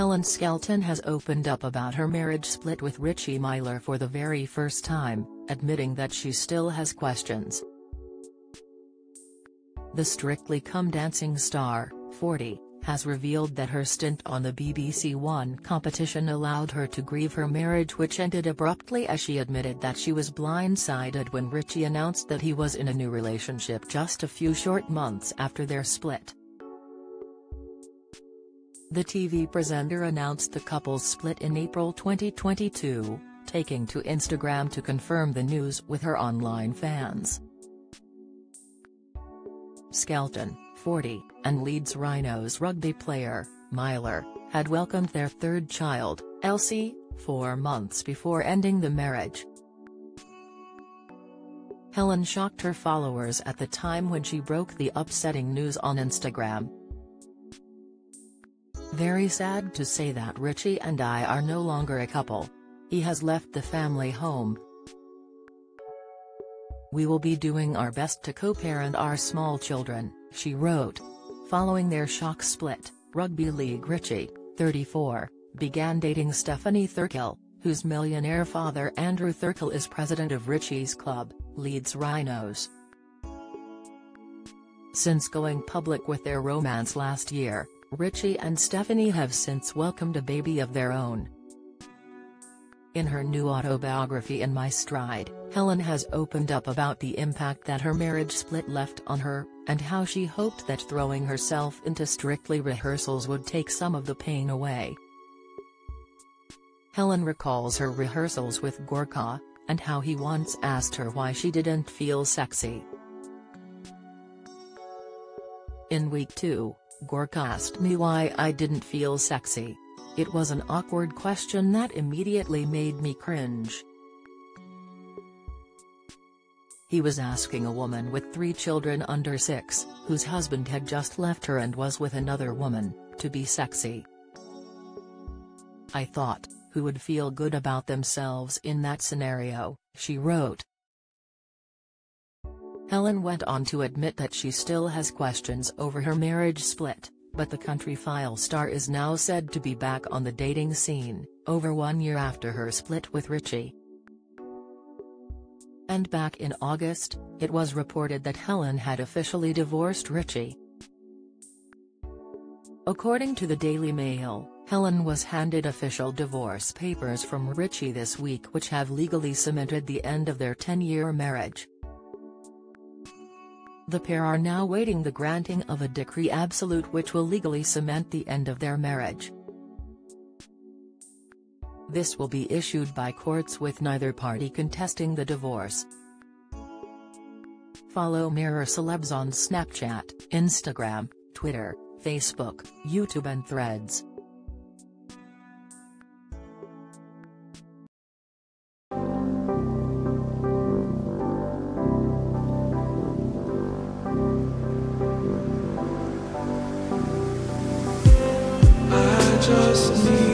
Helen Skelton has opened up about her marriage split with Richie Myler for the very first time, admitting that she still has questions. The Strictly Come Dancing star, 40, has revealed that her stint on the BBC One competition allowed her to grieve her marriage which ended abruptly as she admitted that she was blindsided when Richie announced that he was in a new relationship just a few short months after their split. The TV presenter announced the couple's split in April 2022, taking to Instagram to confirm the news with her online fans. Skelton, 40, and Leeds Rhinos rugby player, Myler, had welcomed their third child, Elsie, four months before ending the marriage. Helen shocked her followers at the time when she broke the upsetting news on Instagram. Very sad to say that Richie and I are no longer a couple. He has left the family home. We will be doing our best to co-parent our small children, she wrote. Following their shock split, Rugby League Richie, 34, began dating Stephanie Thirkill, whose millionaire father Andrew Thirkill is president of Richie's club, Leeds Rhinos. Since going public with their romance last year, Richie and Stephanie have since welcomed a baby of their own. In her new autobiography In My Stride, Helen has opened up about the impact that her marriage split left on her, and how she hoped that throwing herself into strictly rehearsals would take some of the pain away. Helen recalls her rehearsals with Gorka, and how he once asked her why she didn't feel sexy. In week 2, Gorka asked me why I didn't feel sexy. It was an awkward question that immediately made me cringe. He was asking a woman with three children under six, whose husband had just left her and was with another woman, to be sexy. I thought, who would feel good about themselves in that scenario, she wrote. Helen went on to admit that she still has questions over her marriage split, but the Countryfile star is now said to be back on the dating scene, over one year after her split with Richie. And back in August, it was reported that Helen had officially divorced Richie. According to the Daily Mail, Helen was handed official divorce papers from Richie this week which have legally cemented the end of their 10-year marriage. The pair are now waiting the granting of a decree absolute which will legally cement the end of their marriage. This will be issued by courts with neither party contesting the divorce. Follow Mirror Celebs on Snapchat, Instagram, Twitter, Facebook, YouTube and Threads. just me.